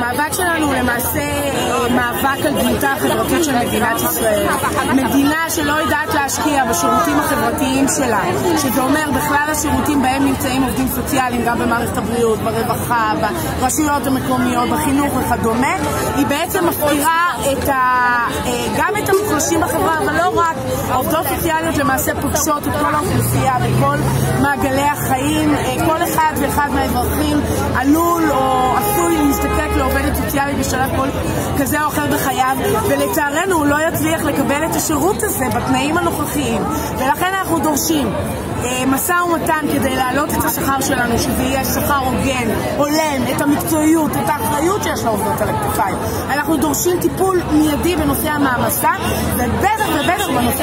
המאבק שלנו הוא למעשה אה, מאבק על דמותה החברתית של מדינת ישראל. מדינה שלא יודעת להשקיע בשירותים החברתיים שלה, שזה אומר בכלל השירותים בהם נמצאים עובדים סוציאליים, גם במערכת הבריאות, ברווחה, ברשויות המקומיות, בחינוך וכדומה, היא בעצם מפקירה את ה... אה, גם את המוחלשים בחברה, אבל לא רק. העובדות סוציאליות למעשה פוגשות את כל האוכלוסייה בכל מעגלי החיים. אה, כל אחד ואחד מהאזרחים עלול סוציאלית בשלב כל כזה או אחר בחייו, ולצערנו הוא לא יצליח לקבל את השירות הזה בתנאים הנוכחיים. ולכן אנחנו דורשים אה, משא ומתן כדי להעלות את השכר שלנו, שזה יהיה שכר הוגן, הולם, את המקצועיות, את האחריות שיש לעובדות על הכתפיים. אנחנו דורשים טיפול מיידי בנושא המעמסה, ובטח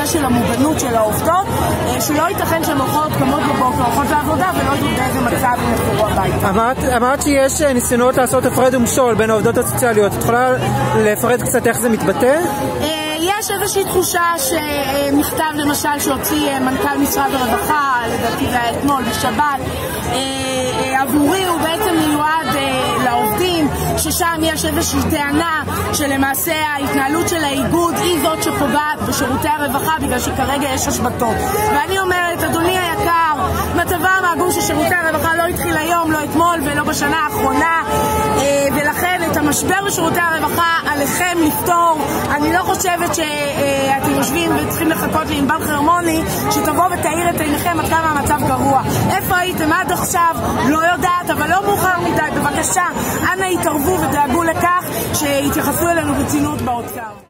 של המוגנות של העובדות, אה, שלא ייתכן שהן הולכות, קמות בבוקר, הולכות לעבודה ולא יודעות באיזה מצב הן יחזרו הביתה. אמרת, אמרת שיש אה, ניסיונות לעשות הפרד ומשול בין העובדות הסוציאליות. את יכולה לפרט קצת איך זה מתבטא? יש איזושהי תחושה שמכתב למשל שהוציא מנכ"ל משרד הרווחה, לדעתי זה היה אתמול, בשבת, עבורי הוא בעצם מיועד לעובדים, ששם יש איזושהי טענה שלמעשה ההתנהלות של האיגוד היא זאת שפוגעת בשירותי הרווחה בגלל שכרגע יש השבתות. ואני אומרת, אדוני היקר, מצבם העגום של שירותי הרווחה לא התחיל היום, לא אתמול ולא בשנה האחרונה, ולכן את המשבר בשירותי הרווחה עליכם לפתור. אני לא חושבת שאתם יושבים וצריכים לחכות לענבל חרמוני שתבוא ותאיר את עיניכם עד כמה המצב גרוע. איפה הייתם עד עכשיו? לא יודעת, אבל לא מאוחר מדי. בבקשה, אנא התערבו ודאגו לכך שיתייחסו אלינו ברצינות באוצר.